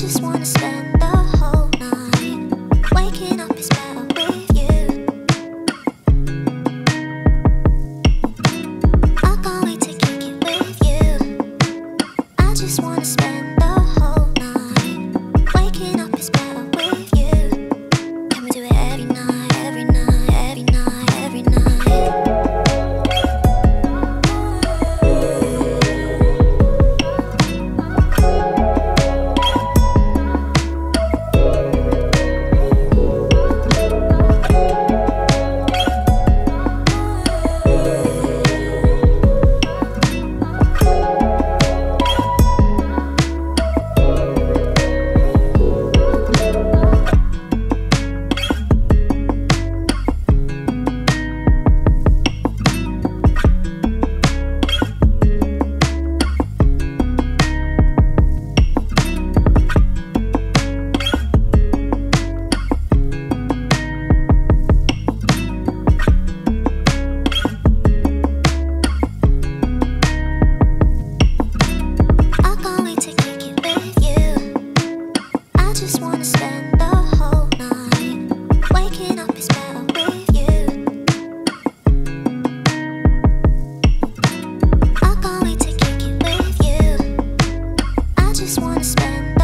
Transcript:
just wanna spend the whole night Waking up is better with you. I can't wait to kick it with you. I just wanna spend the whole night Waking up is better I just wanna spend the whole night Waking up is better with you. I can't wait to kick it with you. I just wanna spend